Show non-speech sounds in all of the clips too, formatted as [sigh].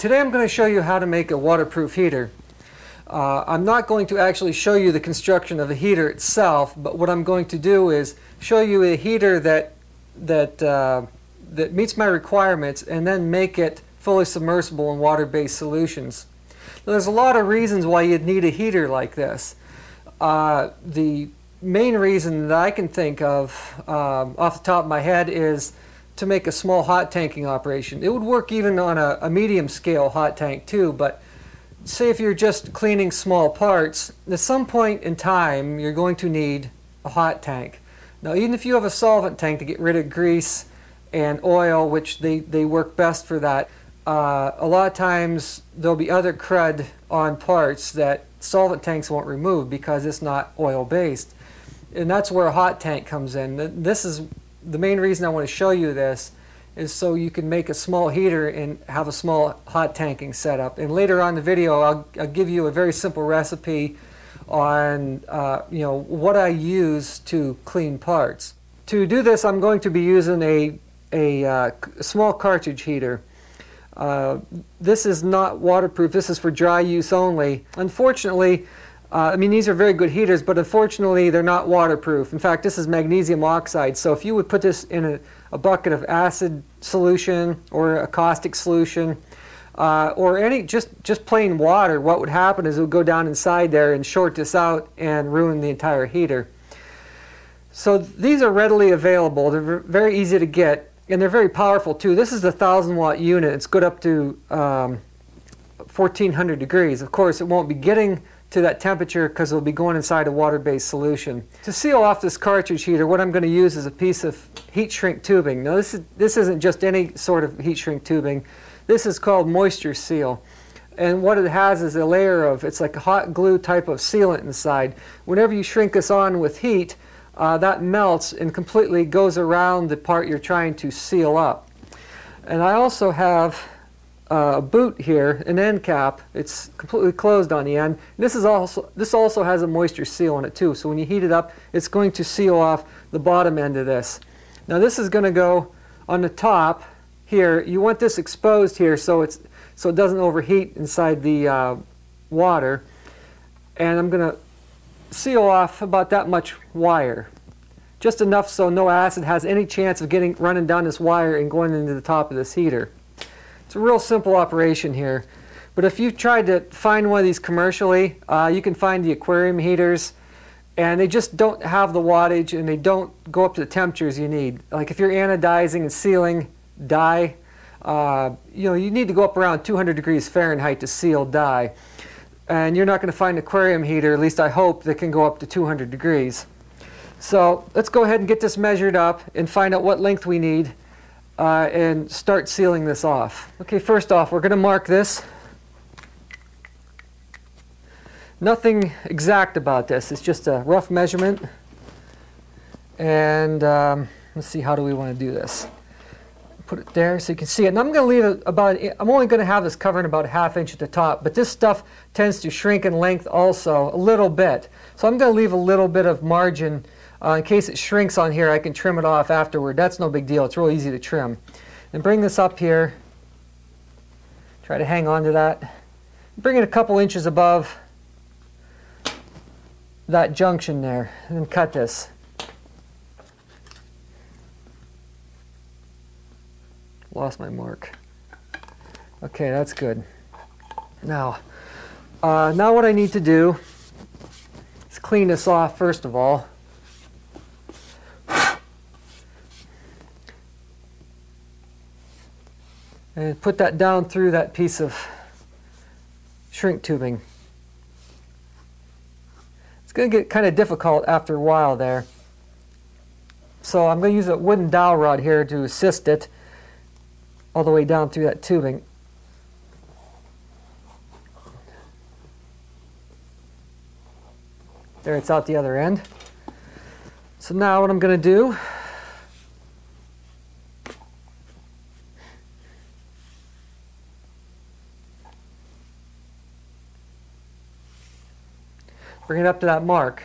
Today I'm going to show you how to make a waterproof heater. Uh, I'm not going to actually show you the construction of the heater itself, but what I'm going to do is show you a heater that, that, uh, that meets my requirements and then make it fully submersible in water-based solutions. Now, there's a lot of reasons why you'd need a heater like this. Uh, the main reason that I can think of um, off the top of my head is to make a small hot tanking operation. It would work even on a, a medium scale hot tank too, but say if you're just cleaning small parts, at some point in time you're going to need a hot tank. Now even if you have a solvent tank to get rid of grease and oil, which they, they work best for that, uh, a lot of times there'll be other crud on parts that solvent tanks won't remove because it's not oil based. And that's where a hot tank comes in. This is the main reason I want to show you this is so you can make a small heater and have a small hot tanking setup. And later on the video, I'll, I'll give you a very simple recipe on uh, you know what I use to clean parts. To do this, I'm going to be using a, a, uh, small cartridge heater. Uh, this is not waterproof. This is for dry use only. Unfortunately, uh, I mean, these are very good heaters, but unfortunately, they're not waterproof. In fact, this is magnesium oxide. So if you would put this in a, a bucket of acid solution or a caustic solution, uh, or any just just plain water, what would happen is it would go down inside there and short this out and ruin the entire heater. So these are readily available. They're very easy to get, and they're very powerful too. This is a thousand watt unit. It's good up to um, 1400 degrees. Of course, it won't be getting to that temperature because it'll be going inside a water-based solution. To seal off this cartridge heater, what I'm going to use is a piece of heat shrink tubing. Now this, is, this isn't just any sort of heat shrink tubing. This is called moisture seal. And what it has is a layer of, it's like a hot glue type of sealant inside. Whenever you shrink this on with heat, uh, that melts and completely goes around the part you're trying to seal up. And I also have uh, a boot here, an end cap. It's completely closed on the end. This is also this also has a moisture seal on it too. So when you heat it up, it's going to seal off the bottom end of this. Now this is going to go on the top here. You want this exposed here so it's so it doesn't overheat inside the uh, water. And I'm going to seal off about that much wire. Just enough so no acid has any chance of getting running down this wire and going into the top of this heater. It's a real simple operation here. But if you tried to find one of these commercially, uh, you can find the aquarium heaters and they just don't have the wattage and they don't go up to the temperatures you need. Like if you're anodizing and sealing dye, uh, you know, you need to go up around 200 degrees Fahrenheit to seal dye. And you're not going to find an aquarium heater, at least I hope, that can go up to 200 degrees. So let's go ahead and get this measured up and find out what length we need uh, and start sealing this off. Okay, first off, we're going to mark this. Nothing exact about this. It's just a rough measurement. And um, let's see, how do we want to do this? Put it there so you can see it. And I'm going to leave it about, I'm only going to have this covering about a half inch at the top, but this stuff tends to shrink in length also a little bit. So I'm going to leave a little bit of margin uh, in case it shrinks on here, I can trim it off afterward. That's no big deal. It's real easy to trim. And bring this up here. Try to hang on to that. Bring it a couple inches above that junction there. And then cut this. Lost my mark. Okay, that's good. Now, uh, now what I need to do is clean this off first of all. And put that down through that piece of shrink tubing. It's going to get kind of difficult after a while there. So I'm going to use a wooden dowel rod here to assist it all the way down through that tubing. There, it's out the other end. So now what I'm going to do Bring it up to that mark.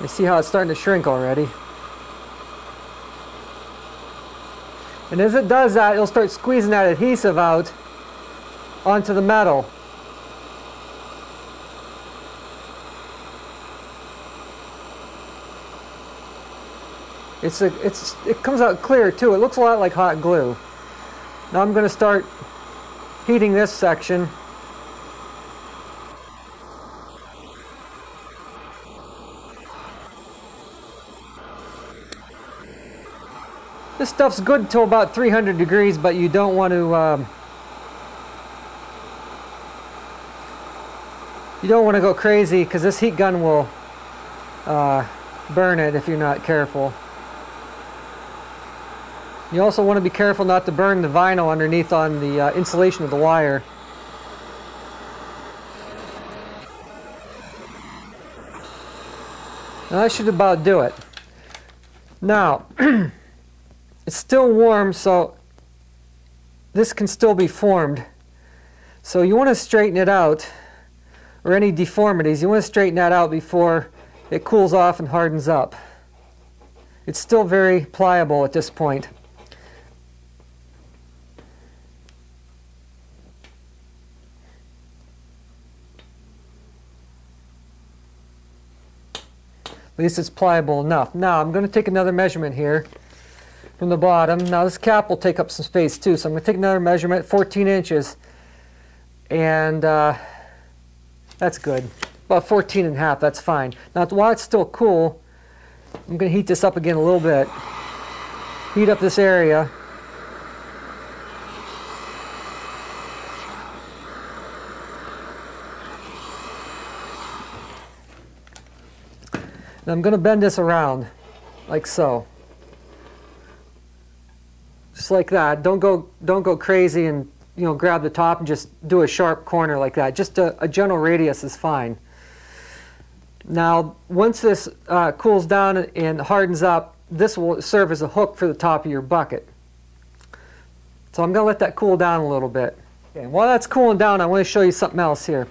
You see how it's starting to shrink already. And as it does that, it'll start squeezing that adhesive out onto the metal. It's a, it's, it comes out clear too. It looks a lot like hot glue. Now I'm going to start heating this section. This stuff's good until about 300 degrees, but you don't want to um, you don't want to go crazy because this heat gun will uh, burn it if you're not careful. You also want to be careful not to burn the vinyl underneath on the uh, insulation of the wire. Now that should about do it. Now, [clears throat] it's still warm, so this can still be formed. So you want to straighten it out, or any deformities, you want to straighten that out before it cools off and hardens up. It's still very pliable at this point. At least it's pliable enough. Now I'm going to take another measurement here from the bottom. Now this cap will take up some space too, so I'm going to take another measurement, 14 inches. And uh, that's good. About 14 and a half, that's fine. Now while it's still cool, I'm going to heat this up again a little bit. Heat up this area. And I'm going to bend this around, like so. Just like that. Don't go, don't go crazy and you know, grab the top and just do a sharp corner like that. Just a, a general radius is fine. Now, once this uh, cools down and hardens up, this will serve as a hook for the top of your bucket. So I'm going to let that cool down a little bit. Okay, while that's cooling down, I want to show you something else here.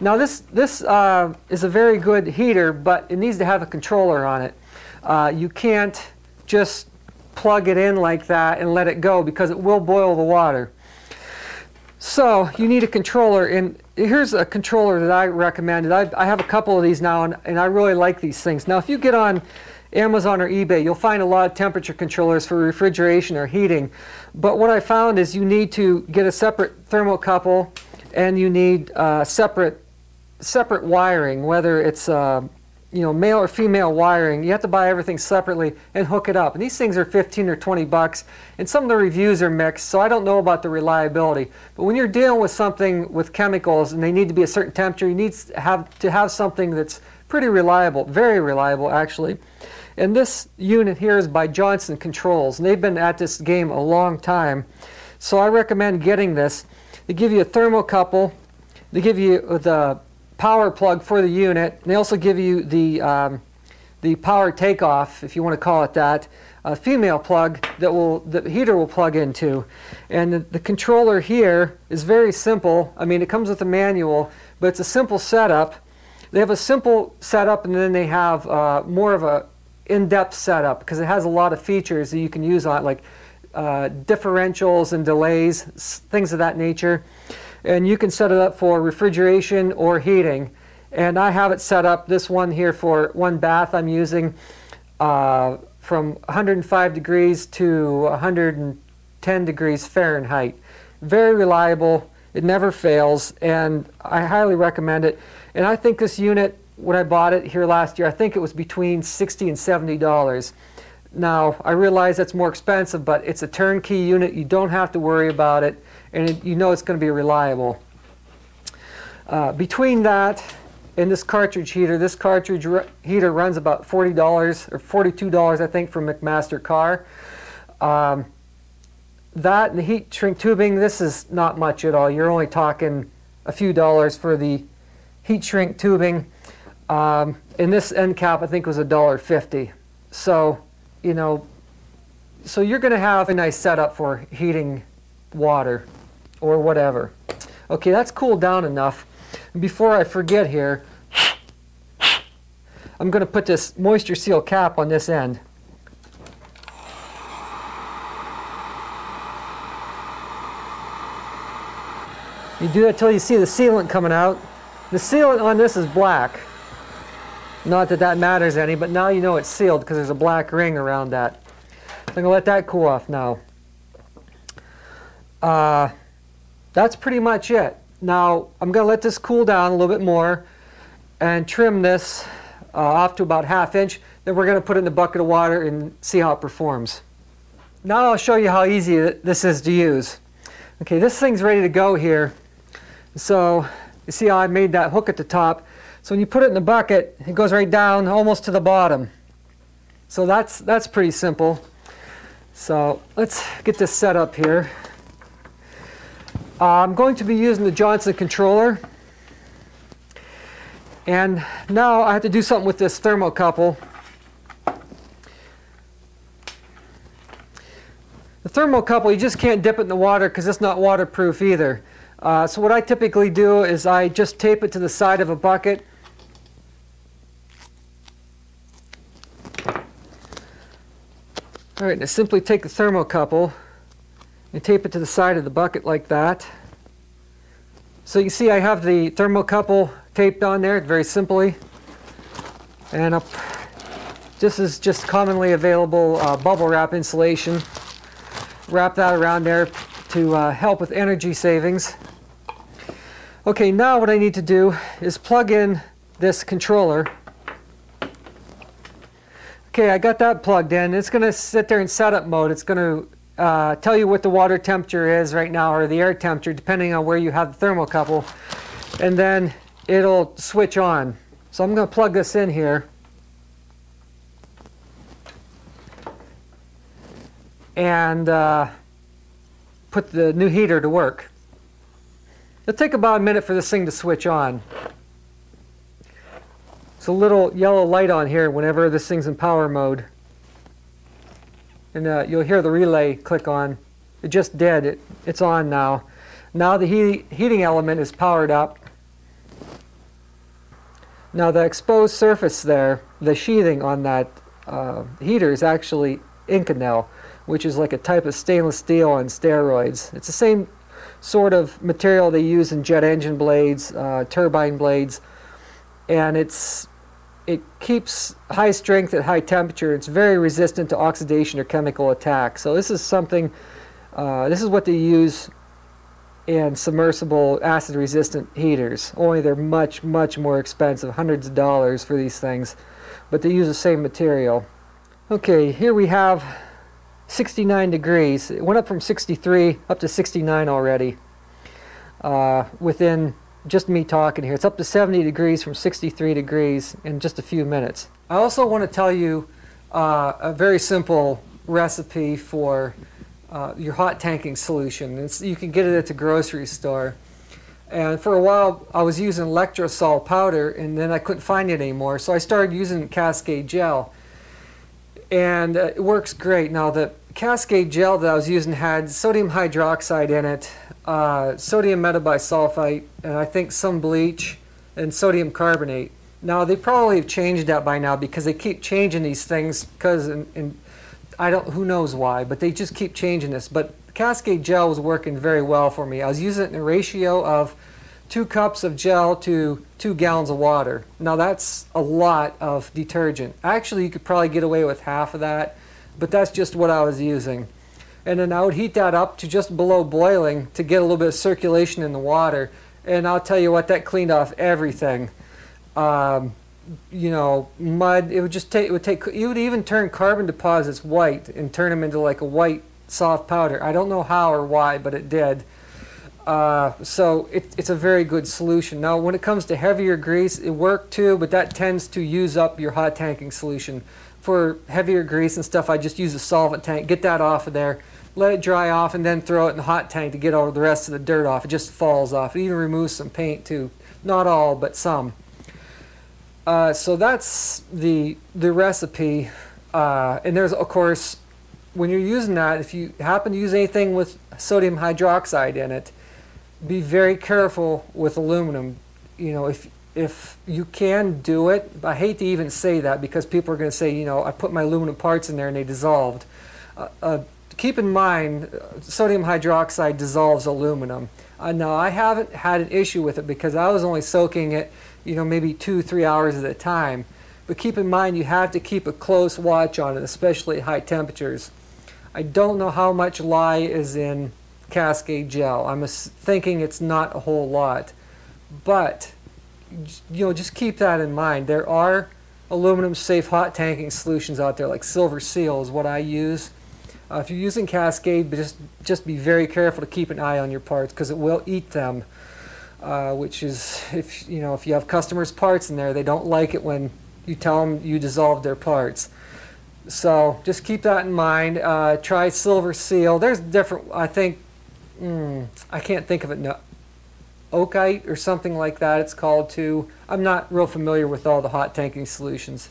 Now this, this uh, is a very good heater, but it needs to have a controller on it. Uh, you can't just plug it in like that and let it go because it will boil the water. So you need a controller, and here's a controller that I recommended. I, I have a couple of these now, and, and I really like these things. Now if you get on Amazon or eBay, you'll find a lot of temperature controllers for refrigeration or heating. But what I found is you need to get a separate thermocouple and you need uh, separate separate wiring, whether it's uh, you know male or female wiring. You have to buy everything separately and hook it up. And these things are 15 or 20 bucks, and some of the reviews are mixed, so I don't know about the reliability. But when you're dealing with something with chemicals and they need to be a certain temperature, you need to have to have something that's pretty reliable, very reliable actually. And this unit here is by Johnson Controls, and they've been at this game a long time. So I recommend getting this. They give you a thermocouple. They give you the power plug for the unit. They also give you the, um, the power takeoff, if you want to call it that, a female plug that will the heater will plug into. And the, the controller here is very simple. I mean, it comes with a manual, but it's a simple setup. They have a simple setup, and then they have uh, more of a in-depth setup because it has a lot of features that you can use on it, like uh, differentials and delays, things of that nature and you can set it up for refrigeration or heating. And I have it set up, this one here for one bath I'm using uh, from 105 degrees to 110 degrees Fahrenheit. Very reliable, it never fails, and I highly recommend it. And I think this unit, when I bought it here last year, I think it was between 60 and 70 dollars. Now, I realize that's more expensive, but it's a turnkey unit. You don't have to worry about it and it, you know it's going to be reliable. Uh, between that and this cartridge heater, this cartridge heater runs about $40 or $42 I think from McMaster-Carr. Um, that and the heat shrink tubing, this is not much at all. You're only talking a few dollars for the heat shrink tubing. Um, and this end cap I think was $1.50. So, you know, so you're going to have a nice setup for heating water or whatever. Okay, that's cooled down enough. Before I forget here, I'm going to put this moisture seal cap on this end. You do that till you see the sealant coming out. The sealant on this is black. Not that that matters any, but now you know it's sealed because there's a black ring around that. I'm going to let that cool off now. Uh, that's pretty much it. Now I'm going to let this cool down a little bit more and trim this uh, off to about half inch. Then we're going to put it in a bucket of water and see how it performs. Now I'll show you how easy this is to use. Okay, this thing's ready to go here. So you see how I made that hook at the top. So when you put it in the bucket, it goes right down almost to the bottom. So that's, that's pretty simple. So let's get this set up here. Uh, I'm going to be using the Johnson controller. And now I have to do something with this thermocouple. The thermocouple, you just can't dip it in the water because it's not waterproof either. Uh, so what I typically do is I just tape it to the side of a bucket. All right, now simply take the thermocouple and tape it to the side of the bucket like that. So you see I have the thermocouple taped on there very simply. And up, this is just commonly available uh, bubble wrap insulation. Wrap that around there to uh, help with energy savings. Okay, now what I need to do is plug in this controller. Okay, I got that plugged in. It's going to sit there in setup mode. It's going to uh, tell you what the water temperature is right now or the air temperature depending on where you have the thermocouple. And then it'll switch on. So I'm going to plug this in here. And uh, put the new heater to work. It'll take about a minute for this thing to switch on. It's a little yellow light on here whenever this thing's in power mode. And uh, you'll hear the relay click on. It just did. It, it's on now. Now the heat, heating element is powered up. Now the exposed surface there, the sheathing on that uh, heater is actually Inconel, which is like a type of stainless steel on steroids. It's the same sort of material they use in jet engine blades, uh, turbine blades, and it's it keeps high strength at high temperature. It's very resistant to oxidation or chemical attack. So this is something, uh, this is what they use in submersible acid resistant heaters. Only they're much, much more expensive, hundreds of dollars for these things, but they use the same material. Okay, here we have 69 degrees. It went up from 63 up to 69 already uh, within just me talking here. It's up to 70 degrees from 63 degrees in just a few minutes. I also want to tell you uh, a very simple recipe for uh, your hot tanking solution. It's, you can get it at the grocery store. And for a while, I was using Electrasol powder, and then I couldn't find it anymore. So I started using Cascade gel and uh, it works great. Now the Cascade gel that I was using had sodium hydroxide in it, uh, sodium metabisulfite, and I think some bleach and sodium carbonate. Now they probably have changed that by now because they keep changing these things because and, I don't who knows why, but they just keep changing this. But Cascade gel was working very well for me. I was using it in a ratio of two cups of gel to two gallons of water. Now that's a lot of detergent. Actually, you could probably get away with half of that, but that's just what I was using. And then I would heat that up to just below boiling to get a little bit of circulation in the water. And I'll tell you what, that cleaned off everything. Um, you know, mud. It would just take. It would take. You would even turn carbon deposits white and turn them into like a white soft powder. I don't know how or why, but it did. Uh, so it, it's a very good solution. Now when it comes to heavier grease, it worked too, but that tends to use up your hot tanking solution. For heavier grease and stuff, I just use a solvent tank, get that off of there, let it dry off, and then throw it in the hot tank to get all the rest of the dirt off. It just falls off. It even removes some paint too. Not all, but some. Uh, so that's the, the recipe. Uh, and there's, of course, when you're using that, if you happen to use anything with sodium hydroxide in it, be very careful with aluminum. You know, if if you can do it, I hate to even say that because people are going to say, you know, I put my aluminum parts in there and they dissolved. Uh, uh, keep in mind, uh, sodium hydroxide dissolves aluminum. Uh, now, I haven't had an issue with it because I was only soaking it, you know, maybe two, three hours at a time. But keep in mind, you have to keep a close watch on it, especially at high temperatures. I don't know how much lye is in Cascade gel. I'm thinking it's not a whole lot. But you know, just keep that in mind. There are aluminum safe hot tanking solutions out there, like Silver Seal is what I use. Uh, if you're using Cascade, just just be very careful to keep an eye on your parts because it will eat them. Uh, which is if you know if you have customers' parts in there, they don't like it when you tell them you dissolved their parts. So just keep that in mind. Uh, try Silver Seal. There's different. I think mm, I can't think of it no, oakite or something like that it's called too. I'm not real familiar with all the hot tanking solutions.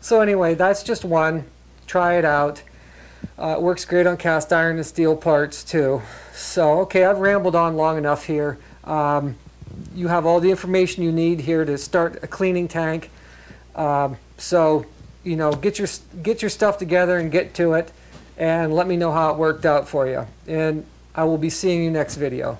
So anyway, that's just one. Try it out. Uh, it works great on cast iron and steel parts too. So okay, I've rambled on long enough here. Um, you have all the information you need here to start a cleaning tank. Um, so you know, get your get your stuff together and get to it, and let me know how it worked out for you. And I will be seeing you next video.